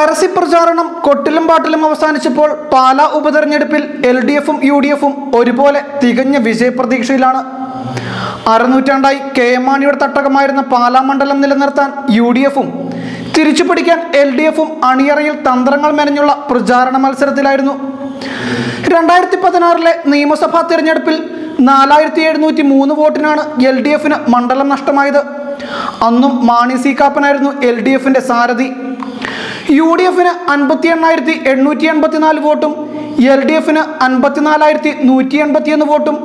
പരസ്യപ്രചാരണം കൊട്ടിലും പാട്ടിലും അവസാനിച്ചപ്പോൾ പാലാ ഉപതെരഞ്ഞെടുപ്പിൽ എൽ ഡി എഫും യു ഡി എഫും ഒരുപോലെ തികഞ്ഞ വിജയപ്രതീക്ഷയിലാണ്. അരനൂറ്റാണ്ടായി കെ എം മാണിയുടെ തട്ടകമായിരുന്ന പാലാ മണ്ഡലം നിലനിർത്താൻ യു ഡി എഫും തിരിച്ചു പിടിക്കാൻ എൽ ഡി എഫും അണിയറയിൽ തന്ത്രങ്ങൾ മെനഞ്ഞുള്ള പ്രചാരണ മത്സരത്തിലായിരുന്നു. രണ്ടായിരത്തി പതിനാറിലെ നിയമസഭാ തിരഞ്ഞെടുപ്പിൽ നാലായിരത്തി എഴുന്നൂറ്റി മൂന്ന് വോട്ടിനാണ് എൽ ഡി എഫിന് മണ്ഡലം നഷ്ടമായത്. അന്നും മാണി സി കാപ്പനായിരുന്നു എൽ ഡി എഫിന്റെ സാരഥി. യു ഡി എഫിന് അൻപത്തി എണ്ണായിരത്തി എണ്ണൂറ്റി എൺപത്തിനാല് വോട്ടും എൽ ഡി എഫിന് അൻപത്തിനാലായിരത്തി നൂറ്റി എൺപത്തിയൊന്ന് വോട്ടും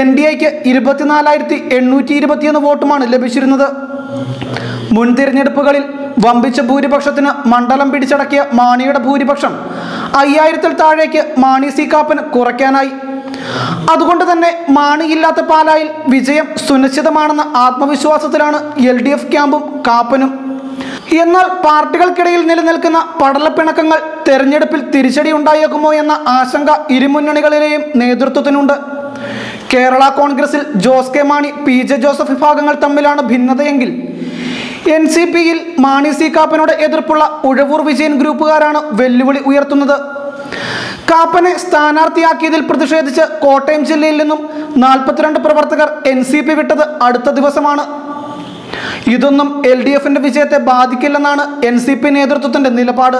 എൻ ഡി എക്ക് ഇരുപത്തിനാലായിരത്തി എണ്ണൂറ്റി ഇരുപത്തിയൊന്ന് വോട്ടുമാണ് ലഭിച്ചിരുന്നത്. മുൻ തിരഞ്ഞെടുപ്പുകളിൽ വമ്പിച്ച ഭൂരിപക്ഷത്തിന് മണ്ഡലം പിടിച്ചടക്കിയ മാണിയുടെ ഭൂരിപക്ഷം അയ്യായിരത്തിൽ താഴേക്ക് മാണി സി കാപ്പൻ കുറയ്ക്കാനായി. അതുകൊണ്ട് തന്നെ മാണിയില്ലാത്ത പാലായിൽ വിജയം സുനിശ്ചിതമാണെന്ന ആത്മവിശ്വാസത്തിലാണ് എൽ ഡി എഫ് ക്യാമ്പും കാപ്പനും. എന്നാൽ പാർട്ടികൾക്കിടയിൽ നിലനിൽക്കുന്ന പടലപ്പിണക്കങ്ങൾ തെരഞ്ഞെടുപ്പിൽ തിരിച്ചടി ഉണ്ടായേക്കുമോ എന്ന ആശങ്ക ഇരുമുന്നണികളിലെയും നേതൃത്വത്തിനുണ്ട്. കേരള കോൺഗ്രസിൽ Jose K Mani P J Joseph വിഭാഗങ്ങൾ തമ്മിലാണ് ഭിന്നതയെങ്കിൽ എൻ സി പിയിൽ മാണി സി കാപ്പനോട് എതിർപ്പുള്ള ഉഴവൂർ വിജയൻ ഗ്രൂപ്പുകാരാണ് വെല്ലുവിളി ഉയർത്തുന്നത്. കാപ്പനെ സ്ഥാനാർത്ഥിയാക്കിയതിൽ പ്രതിഷേധിച്ച് കോട്ടയം ജില്ലയിൽ നിന്നും നാൽപ്പത്തിരണ്ട് പ്രവർത്തകർ എൻ സി പി വിട്ടത് അടുത്ത ദിവസമാണ്. ഇതൊന്നും എൽ ഡി എഫിന്റെ വിജയത്തെ ബാധിക്കില്ലെന്നാണ് എൻ സി പി നേതൃത്വത്തിന്റെ നിലപാട്.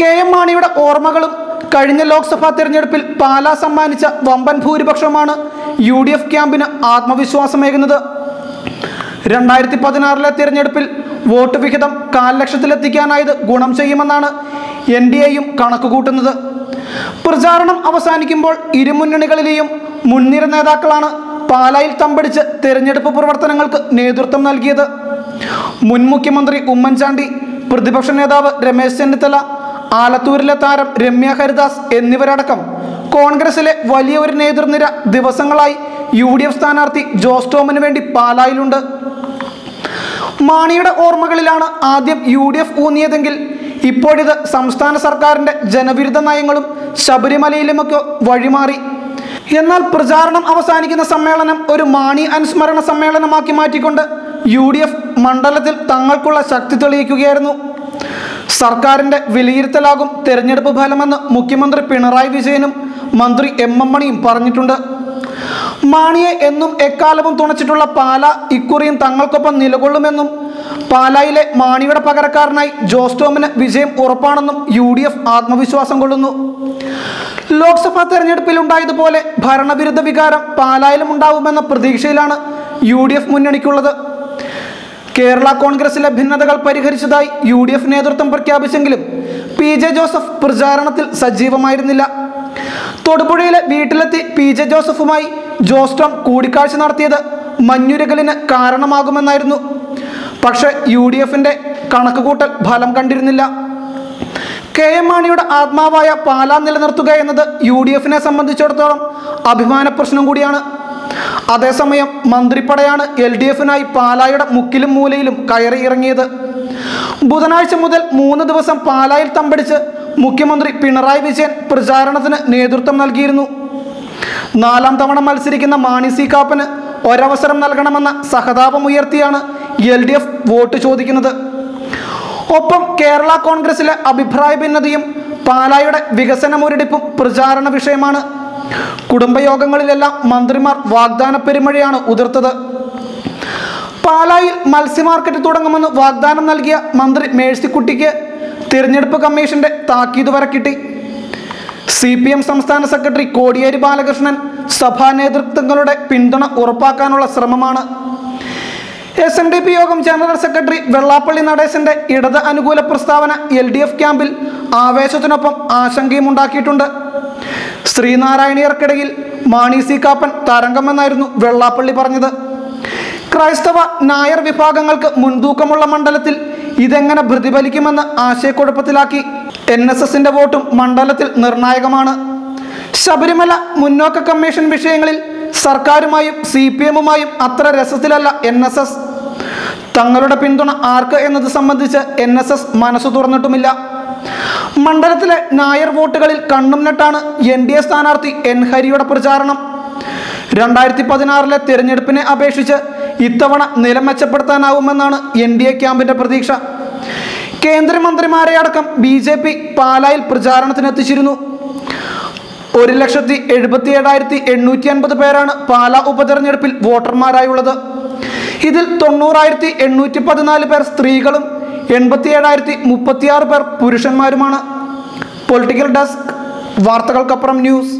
കെ എം മാണിയുടെ ഓർമ്മകളും കഴിഞ്ഞ ലോക്സഭാ തെരഞ്ഞെടുപ്പിൽ പാലാ സമ്മാനിച്ച വമ്പൻ ഭൂരിപക്ഷമാണ് യു ഡി എഫ് ക്യാമ്പിന് ആത്മവിശ്വാസമേകുന്നത്. രണ്ടായിരത്തി പതിനാറിലെ തിരഞ്ഞെടുപ്പിൽ വോട്ട് വിഹിതം കാൽ ലക്ഷത്തിലെത്തിക്കാനായത് ഗുണം ചെയ്യുമെന്നാണ് എൻ ഡി എയും കണക്കുകൂട്ടുന്നത്. പ്രചാരണം അവസാനിക്കുമ്പോൾ ഇരുമുന്നണികളിലെയും മുൻനിര നേതാക്കളാണ് പാലായിൽ തമ്പടിച്ച് തെരഞ്ഞെടുപ്പ് പ്രവർത്തനങ്ങൾക്ക് നേതൃത്വം നൽകിയത്. മുൻ മുഖ്യമന്ത്രി ഉമ്മൻചാണ്ടി പ്രതിപക്ഷ നേതാവ് രമേശ് ചെന്നിത്തല ആലത്തൂരിലെ താരം രമ്യ ഹരിദാസ് എന്നിവരടക്കം കോൺഗ്രസിലെ വലിയ ഒരു നേതൃനിര ദിവസങ്ങളായി യു ഡി എഫ് സ്ഥാനാർത്ഥി ജോസ് ടോമിന് വേണ്ടി പാലായിലുണ്ട്. മാണിയുടെ ഓർമ്മകളിലാണ് ആദ്യം യു ഡി എഫ് ഊന്നിയതെങ്കിൽ ഇപ്പോഴിത് സംസ്ഥാന സർക്കാരിന്റെ ജനവിരുദ്ധ നയങ്ങളും ശബരിമലയിലുമൊക്കെ വഴിമാറി. എന്നാൽ പ്രചാരണം അവസാനിക്കുന്ന സമ്മേളനം ഒരു മാണി അനുസ്മരണ സമ്മേളനമാക്കി മാറ്റിക്കൊണ്ട് യു ഡി എഫ് മണ്ഡലത്തിൽ തങ്ങൾക്കുള്ള ശക്തി തെളിയിക്കുകയായിരുന്നു. സർക്കാരിന്റെ വിലയിരുത്തലാകും തെരഞ്ഞെടുപ്പ് ഫലമെന്ന് മുഖ്യമന്ത്രി പിണറായി വിജയനും മന്ത്രി എം എം മണിയും പറഞ്ഞിട്ടുണ്ട്. മാണിയെ എന്നും എക്കാലവും തുണച്ചിട്ടുള്ള പാല ഇക്കുറിയും തങ്ങൾക്കൊപ്പം നിലകൊള്ളുമെന്നും പാലായിലെ മാണിയുടെ പകരക്കാരനായി ജോസ് ടോമിന് വിജയം ഉറപ്പാണെന്നും യു ആത്മവിശ്വാസം കൊള്ളുന്നു. ലോക്സഭാ തെരഞ്ഞെടുപ്പിൽ ഉണ്ടായതുപോലെ ഭരണവിരുദ്ധ വികാരം പാലായിലും ഉണ്ടാവുമെന്ന പ്രതീക്ഷയിലാണ് യു ഡി എഫ് മുന്നണിക്കുള്ളത്. കേരള കോൺഗ്രസിലെ ഭിന്നതകൾ പരിഹരിച്ചതായി യു ഡി എഫ് നേതൃത്വം പ്രഖ്യാപിച്ചെങ്കിലും പി ജെ ജോസഫ് പ്രചാരണത്തിൽ സജീവമായിരുന്നില്ല. തൊടുപുഴയിലെ വീട്ടിലെത്തി പി ജെ ജോസഫുമായി ജോസ് ടോം കൂടിക്കാഴ്ച നടത്തിയത് മഞ്ഞുരകലിന് കാരണമാകുമെന്നായിരുന്നു. പക്ഷേ യു ഡി എഫിന്റെ കണക്കുകൂട്ടൽ ഫലം കണ്ടിരുന്നില്ല. കെ എം മാണിയുടെ ആത്മാവായ പാലാ നിലനിർത്തുക എന്നത് യു ഡി എഫിനെ സംബന്ധിച്ചിടത്തോളം അഭിമാന പ്രശ്നം കൂടിയാണ്. അതേസമയം മന്ത്രിപ്പടയാണ് എൽ ഡി എഫിനായി പാലായുടെ മുക്കിലും മൂലയിലും കയറി ഇറങ്ങിയത്. ബുധനാഴ്ച മുതൽ മൂന്ന് ദിവസം പാലായിൽ തമ്പടിച്ച് മുഖ്യമന്ത്രി പിണറായി വിജയൻ പ്രചാരണത്തിന് നേതൃത്വം നൽകിയിരുന്നു. നാലാം തവണ മത്സരിക്കുന്ന മാണി സി കാപ്പന് ഒരവസരം നൽകണമെന്ന സഹതാപമുയർത്തിയാണ് എൽ ഡി എഫ് വോട്ട് ചോദിക്കുന്നത്. ഒപ്പം കേരള കോൺഗ്രസിലെ അഭിപ്രായ ഭിന്നതയും പാലായുടെ വികസന മുരടിപ്പും പ്രചാരണ വിഷയമാണ്. കുടുംബയോഗങ്ങളിലെല്ലാം മന്ത്രിമാർ വാഗ്ദാന പെരുമഴയാണ് ഉതിർത്തത്. പാലായിൽ മത്സ്യമാർക്കറ്റ് തുടങ്ങുമെന്ന് വാഗ്ദാനം നൽകിയ മന്ത്രി മേഴ്സിക്കുട്ടിക്ക് തിരഞ്ഞെടുപ്പ് കമ്മീഷന്റെ താക്കീത് വരെ കിട്ടി സി പി എം സംസ്ഥാന സെക്രട്ടറി കോടിയേരി ബാലകൃഷ്ണൻ സഭാ നേതൃത്വങ്ങളുടെ പിന്തുണ ഉറപ്പാക്കാനുള്ള ശ്രമമാണ്. S N D P Yogam general secretary Vellappally നടേശന്റെ ഇടത് അനുകൂല പ്രസ്താവന എൽ ഡി എഫ് ക്യാമ്പിൽ ആവേശത്തിനൊപ്പം ആശങ്കയും ഉണ്ടാക്കിയിട്ടുണ്ട്. ശ്രീനാരായണീയർക്കിടയിൽ മാണി സി കാപ്പൻ തരംഗമെന്നായിരുന്നു വെള്ളാപ്പള്ളി പറഞ്ഞത്. ക്രൈസ്തവ നായർ വിഭാഗങ്ങൾക്ക് മുൻതൂക്കമുള്ള മണ്ഡലത്തിൽ ഇതെങ്ങനെ പ്രതിഫലിക്കുമെന്ന് ആശയക്കുഴപ്പത്തിലാക്കി. എൻ എസ് എസിന്റെ വോട്ടും മണ്ഡലത്തിൽ നിർണായകമാണ്. ശബരിമല മുന്നോക്ക കമ്മീഷൻ വിഷയങ്ങളിൽ സർക്കാരുമായും സി പി എമ്മുമായും അത്ര രസത്തിലല്ല എൻ എസ് എസ്. തങ്ങളുടെ പിന്തുണ ആർക്ക് എന്നത് സംബന്ധിച്ച് എൻ എസ് എസ് മനസ്സു തുറന്നിട്ടുമില്ല. മണ്ഡലത്തിലെ നായർ വോട്ടുകളിൽ കണ്ണും നെട്ടാണ് എൻ ഡി എ സ്ഥാനാർത്ഥി എൻ ഹരിയുടെ പ്രചാരണം. രണ്ടായിരത്തി പതിനാറിലെ തിരഞ്ഞെടുപ്പിനെ അപേക്ഷിച്ച് ഇത്തവണ നില മെച്ചപ്പെടുത്താനാവുമെന്നാണ് എൻ ഡി എ ക്യാമ്പിന്റെ പ്രതീക്ഷ. കേന്ദ്രമന്ത്രിമാരെ അടക്കം ബി ജെ പി പാലായിൽ പ്രചാരണത്തിനെത്തിച്ചിരുന്നു. ഒരു ലക്ഷത്തി എഴുപത്തി ഏഴായിരത്തി എണ്ണൂറ്റി അൻപത് പേരാണ് പാലാ ഉപതെരഞ്ഞെടുപ്പിൽ വോട്ടർമാരായുള്ളത്. ഇതിൽ തൊണ്ണൂറായിരത്തി എണ്ണൂറ്റി പതിനാല് പേർ സ്ത്രീകളും എൺപത്തി ഏഴായിരത്തി മുപ്പത്തിയാറ് പേർ പുരുഷന്മാരുമാണ്. പൊളിറ്റിക്കൽ ഡെസ്ക് വാർത്തകൾക്കപ്പുറം ന്യൂസ്.